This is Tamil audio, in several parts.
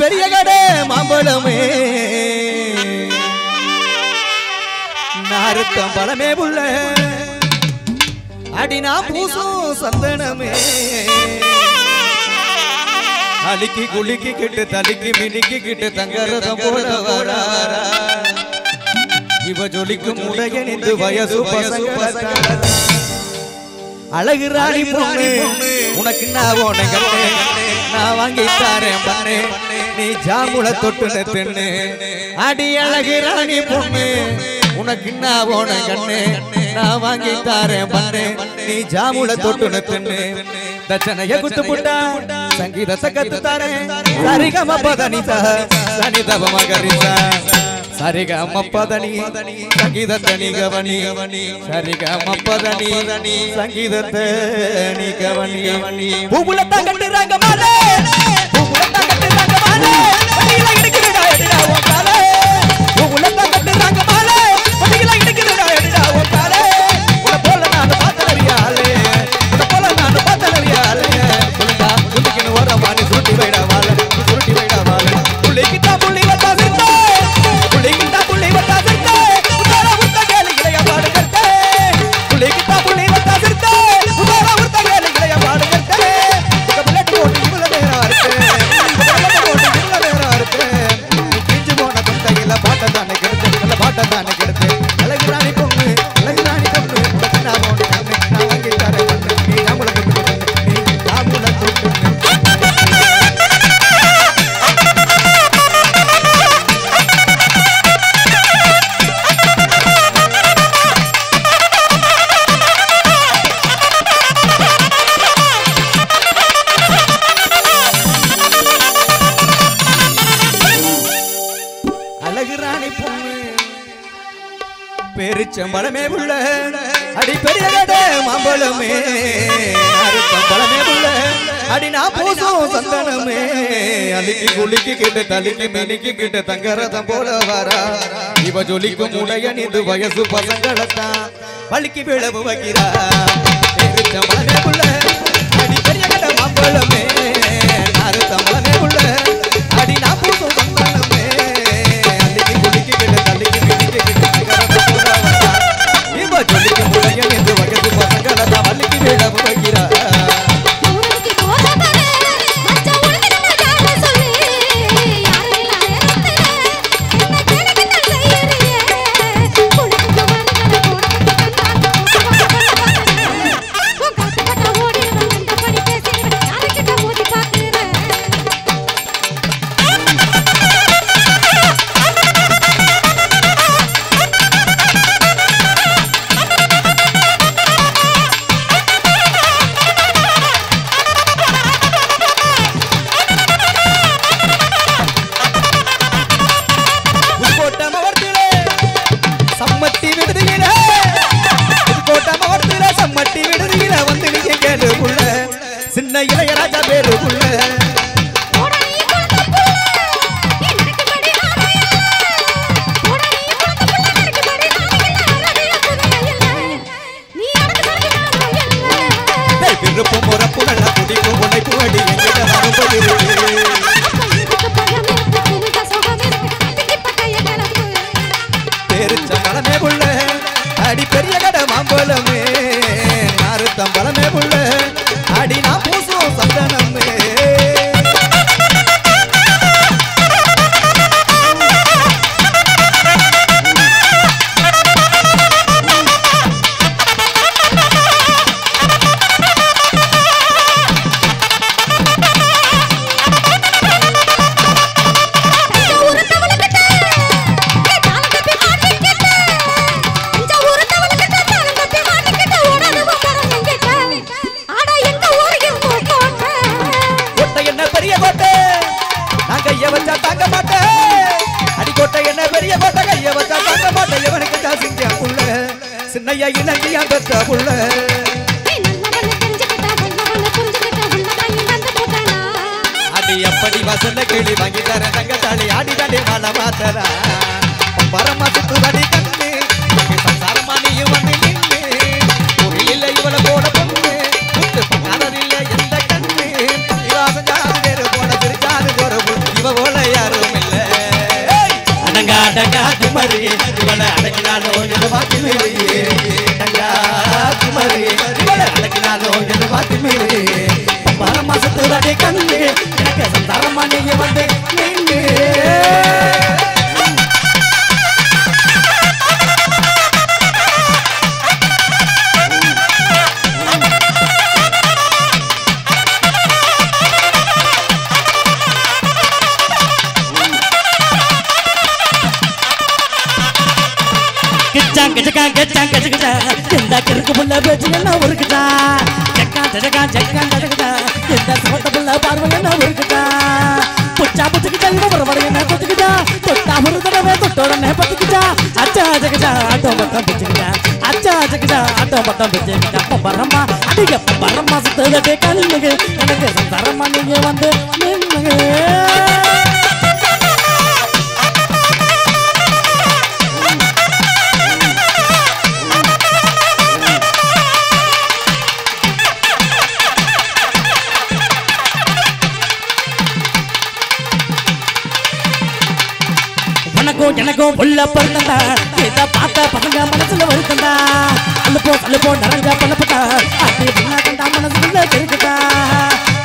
பெரிய கடை மாம்பழமே. நாருத்தம் பழமே புள்ள. அடினா பூசும் சந்தனமே. அலிக்கி குலுக்கி கிட்டு தலிக்கி மினிக்கி கிட்டு தங்கரதம் போல வரா இவ ஜொலிக்கும் உடையணிந்து வயசு பசங்க அழகு ராணி பொண்ணு. உனக்கு நான் ஓன கண்ணு நான் வாங்கி தாரேன் பண்ணு. நீ ஜாமுல தொட்டு தின்னு அடி அழகு ராணி பொண்ணு. உனக்கு நான் ஓன கண்ணு நான் வாங்கி தாரேன் பண்ணு. நீ ஜாமுல தொட்டு தின்னு தச்சனைய குத்து புட்டா. சங்கீத கத்து தாரேன். சரிகம பதனிதா. சனிதவ மகரிதா. சரிகம பதனி சங்கீதத்தை நீ கவனி. சரிகம பதனி சங்கீதத்தை நீ கவனி பூவுல தங்கட்டுறாங்க மாலே மாம்பழமே அருத்தம்பழமே புள்ள அடி நான் பூசும் சந்தனமே. அலிக்கி குலுக்கி கிட்ட தலிக்கி மினிக்கி கிட்ட தங்கரதம் போல வரா. இவ ஜொலிக்கும் உடைய நிது வயசு பசங்களத்தான். பழுக்கி விழவு வைக்கிறா. புள்ள புரிஞ்சுக்கிட்ட உன்னதான் இழந்து போட்டேனா? அடி எப்படி வசந்த கிளி வாங்கி தர தங்க தாளி ஆடி தாண்டி மாலை மாத்தரா பரமா சுத்துதடி கண்ணு சம்சாரமா நீயும் வந்து நின்னு ஒரு இல்லை இவள போட பொண்ணு முத்து பங்காதர் இல்லை எந்த கண்ணு. இவாசம் ஜாது பேரு போட சிரிச்சாரு போற இவ போல குமரி இவளை அடக்கினாலோ எதிர்பார்த்து மீறி டங்கா மாசத்து வரை கண்ணு. எனக்கு சந்தாரமா நீங்க வந்து நின்று. கிச்சாங் கிச்சக்காங் கிச்சாங் கிச்சக்கிச்சா இந்த கிறுக்கு புள்ள பேச்சு என்ன ஒருக்குதா ஜக்கா ஜக்கா ஜக்கா ஜக்கா. இந்த சமத்த புள்ள பார்வை என்ன புச்சா புச்சுக்கிட்டா இவ வரவர தொச்சுக்கிட்டா தொட்டா ஒரு தடவை தொட்டோடனே பத்துக்கிட்டா? அச்சா ஜக்கா ஆட்டோ மட்டம் பிச்சுக்கிட்டா. அச்சா ஜக்கா ஆட்டோ மட்டம் பிச்சுக்கிட்டா. பரமா அடிக்க பரமா சுத்ததே கண்ணுக்கு எனக்கு சரமா நீங்க வந்து உள்ள பிறந்தா இத பார்த்த பசங்க மனசுல வருத்தண்டா அழுப்போ அழுப்போ நிறைஞ்ச பழப்பட்டா அப்படி பின்னா கண்டா தெரிஞ்சுட்டா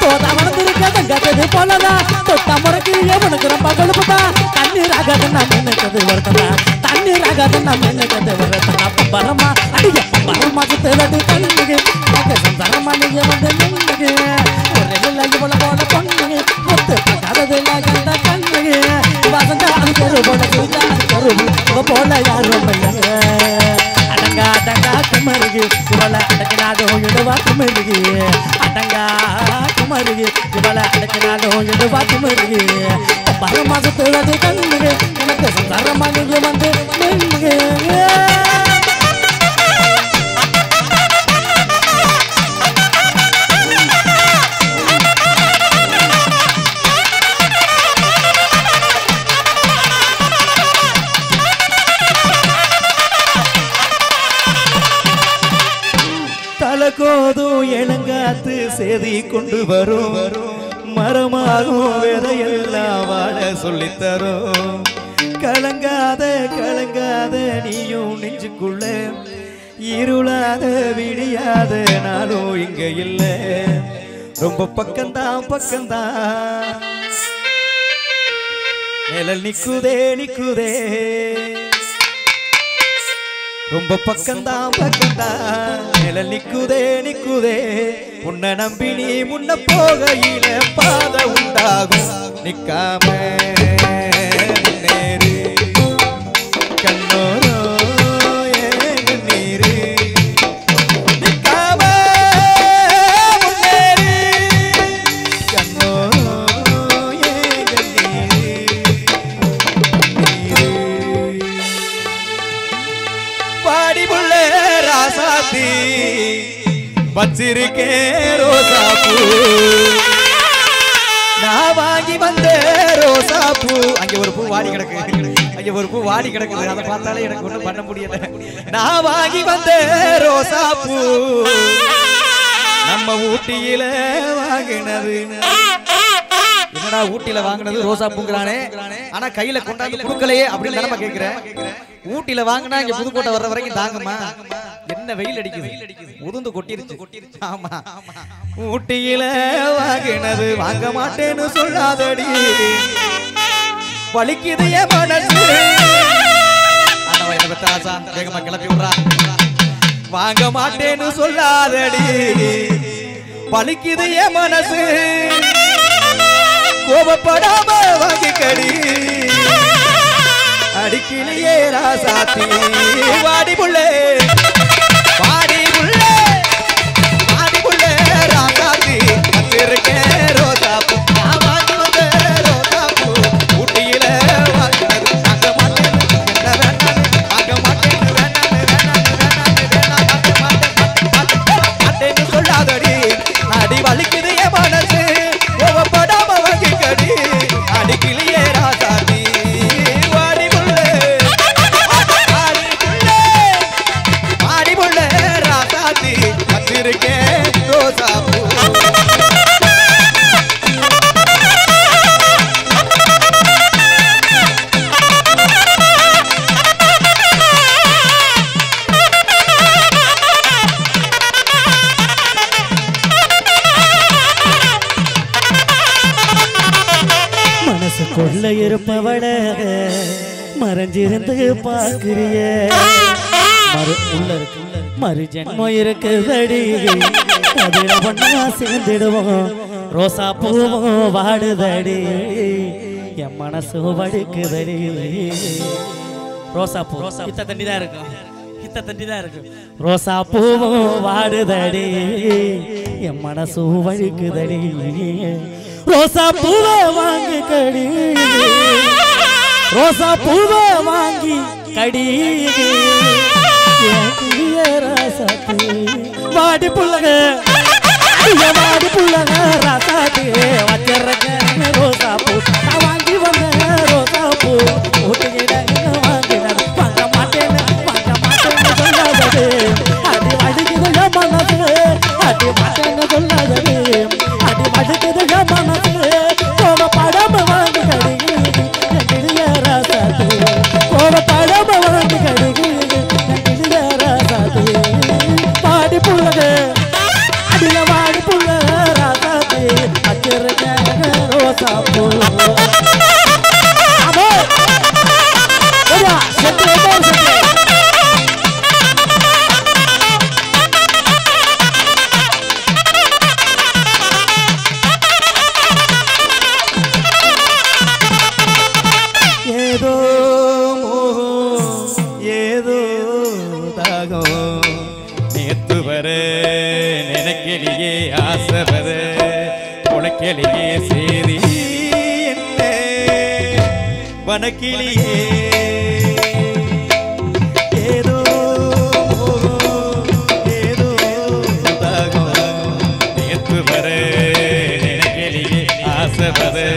தோதா வளர்ந்துருக்க தங்காத்தது போலதா. தொட்டா முறைக்கு உனக்கு ரொம்ப கொழுப்புதா. தண்ணீர் ஆகாது நான் நினைக்கிறது வருத்தண்டா தண்ணீர் ஆகாது நான் நினைக்கிறது வருத்தண்டா பரமா அடிய பரமா சுத்தலடி கண்ணுக்கு எனக்கு சந்தரமா நீங்க வந்து போல யாரும் அடங்கா அடங்கா குமருகு இவள அடக்கினாதோ இடுவா குமருகு. அடங்கா குமருகு இவள அடக்கினாதோ இடுவா குமருகு. பர மாசத்து கண்ணுங்க எனக்கு சந்தாரமாக வந்து நின்னுங்க இளங்காத்து கொண்டு வரும். மரமாகும் விதையெல்லாம் வாழ சொல்லித்தரும். கலங்காத கலங்காத நீயும் நெஞ்சுக்குள்ள. இருளாத விடியாத நானும் இங்க இல்ல. ரொம்ப பக்கம்தான் பக்கம்தான். நிழல் நிக்குதே நிக்குதே. ரொம்ப பக்கம்தான் பக்கம்தான். நிழல் நிக்குதே நிக்குதே. உன்னை நம்பி நீ முன்ன போகையில பாத உண்டாகும். நிக்காம முன்னேறு. வச்சிருக்கேன் ரோசா பூ நான் வாங்கி வந்த ரோசா பூ அங்க ஒரு பூ வாடி கிடக்கு. அங்கே ஒரு பூ வாடி கிடக்குது. அதை பார்த்தாலே எனக்கு ஒன்றும் பண்ண முடியல. நான் வாங்கி வந்த ரோசா பூ நம்ம ஊட்டியில வாங்கினது. என்னடா ஊட்டியில வாங்கினது? ரோசா பூங்கிறானே ஆனா கையில கொண்டாந்து கொடுக்கலையே அப்படின்னு நம்ம கேக்குறேன் ஊட்டியில வாங்கினா இங்க புதுக்கோட்டை வர்ற வரைக்கும் தாங்குமா என்ன வெயில் அடிக்குது. உதுந்து கொட்டிருச்சு. ஆமா. ஊட்டியில வாங்கினது வாங்க மாட்டேன்னு சொல்லாதடி. வலிக்குது என் மனசு. வேகமா கிளப்பி விடுறா. வாங்க மாட்டேன்னு சொல்லாதடி. பலிக்குது என் மனசு. கோபப்படாம வாங்கிக்கடி. அடிக்கிலேயே ராசாத்தி. வாடி புள்ளே. மறைஞ்சிருந்து பார்க்கிறிய. மறு உள்ள இருக்கு மறு ஜென்மம் இருக்குதடி. அதில் பண்ணா சேர்ந்துடுவோம். ரோசா பூவும் வாடுதடி. என் மனசு வடுக்குதடி. ரோசா பூ ரோசா இத்த தண்ணி தான் இருக்கும் இத்த தண்ணி தான் இருக்கும் ரோசா பூவும் வாடுதடி. என் மனசு வழுக்குதடி ரோசா பூவை வாங்குதடி ரோசா பூவை வாங்கி கடி வாடி புள்ளக வாடி புள்ளக ராசாத்தி. வச்சிருக்க ரோசா பூ. ஆடுவரு நினைக்கலையே ஆசவரு உழைக்கலையே சேரி வனக்கிளியே. ஏதோ ஏதோ நேற்று வர நினைக்கலையே ஆசவரு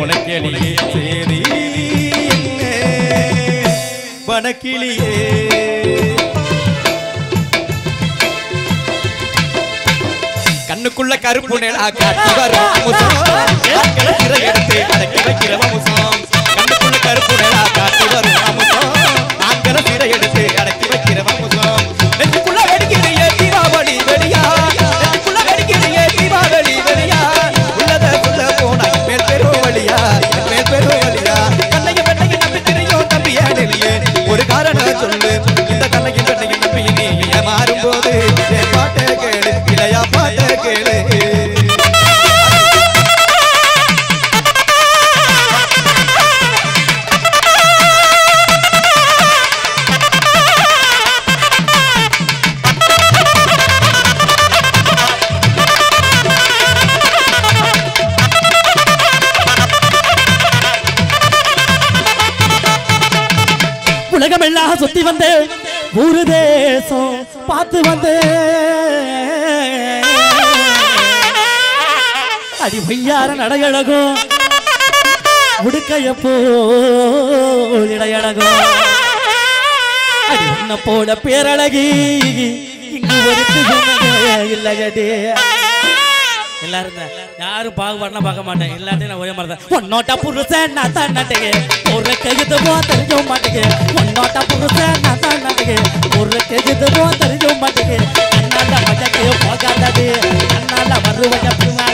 உழைக்கலையே சேரி வனக்கிளியே. கண்ணுக்குள்ள கருப்பு நிலா காட்டி வரும் அமுசம் எடுத்து அடக்கி வைக்கிற கண்ணுக்குள்ள கருப்பு நிலா காட்டி வரும் அமுசம் நாங்கிற சிறை எடுத்து அடக்கி வைக்கிற அமுசம் நெஞ்சுக்குள்ள வெடிக்கிறிய தீபாவளி வெளியா நெஞ்சுக்குள்ள வெடிக்கிறிய தீபாவளி வெளியா உள்ளத போனா மேல் பெரும் வழியா மேல் பெரும் வழியா கண்ணையும் பெண்ணையும் நம்பி திரியும் ஒரு காரணம் சொல்லு. இந்த கண்ணையும் பெண்ணையும் நம்பி நீ மாறும் போது माया भटकले பொய்யார நடையழகும் உடுக்கைய போல் இடையழகும் அடி போல பேரழகி இங்கு இல்லையடே. எல்லாரும் யாரும் பாகுபாடுனா பார்க்க மாட்டேன். எல்லாத்தையும் நான் ஒரே மாதிரி தான். உன்னோட்ட புருஷன் நான் தான் நட்டுக்கு ஒரு கெகுது போ தெரிஞ்ச மாட்டேங்க உன்னோட்ட புருஷன் நான் தான் நட்டுக்கு ஒரு கெகுது போ தெரிஞ்ச மாட்டேங்க கண்ணால மஜக்கு போகாதது கண்ணால வருவக பின்னாலது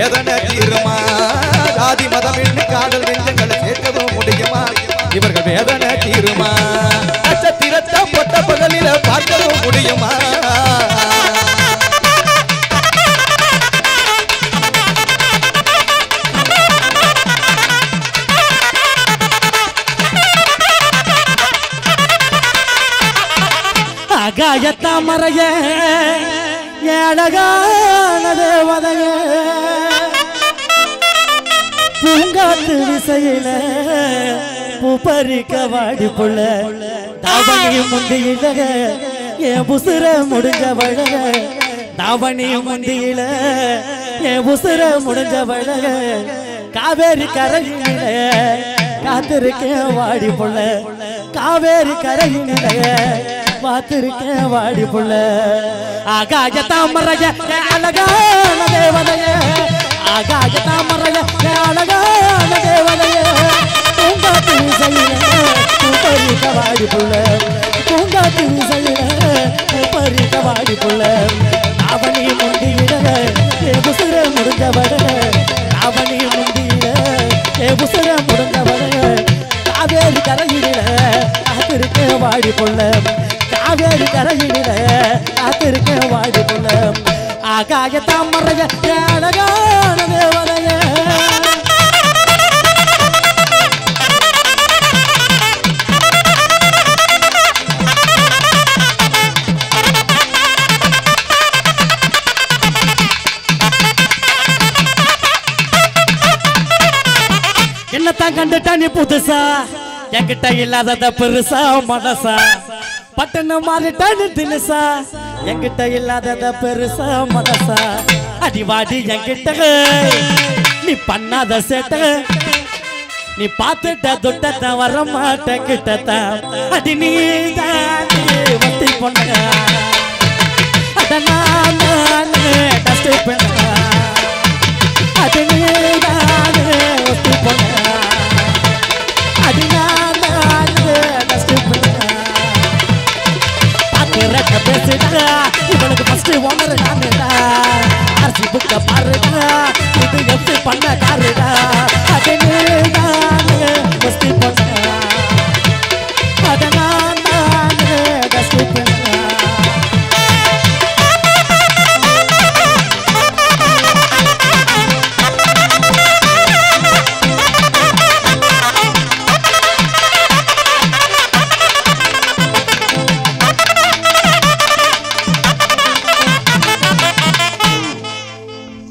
வேதனை தீருமா? ஜாதி மதம் என்ன காதல் நெஞ்சங்களை சேர்க்கவும் முடியுமா? இவர்கள் வேதனை தீருமா? நட்சத்திரத்தை பொட்ட பகலில பார்க்கவும் முடியுமா? காத்து விசையில பூப்பறிக்க வாடி புள்ள தாவணி முந்தியில என் புசுர முடிஞ்சவழ தாவணி முந்தியில என் புசுர முடிஞ்சவழ காவேரி கரையில காத்திருக்கேன் வாடி புள்ள காவேரி கரையில பார்த்திருக்கேன் வாடி புள்ள ஆகாய தாமரைய அழகான தேவதைய. ஆகாய தாமரைய என் அழகான தேவதைய. பூங்காத்து விசையில பூப்பறிக்க வாடி புள்ள பூங்காத்து விசையில பூப்பறிக்க வாடி புள்ள அவனி முந்தியில ஏ முடிஞ்சவட அவனி முந்தியில ஏ முடிஞ்சவட காவேரி கரையில காத்திருக்க வாடி புள்ள காவேரி கரையில காத்திருக்க வாடி புள்ள ஆகாய தாமரைய கண்டுட்டா நீ புதுசா என்கிட்ட இல்லாதத பெருசா மனசா பட்டண மாறிட்டா நீ தினுசா என்கிட்ட இல்லாதத பெருசா மனசா அடிவாடி என்கிட்ட நீ பண்ணாத சேட்ட நீ பார்த்துட்ட துட்டத்தை வர மாட்ட கிட்டத்த அடி நீ வத்தி பொண்ணு அட நான் டஸ்ட் பண்ண அது நீதானே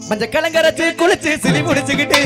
மஞ்ச கலங்கரைச்சு குளிச்சு சிரி முடிச்சுக்கிட்டு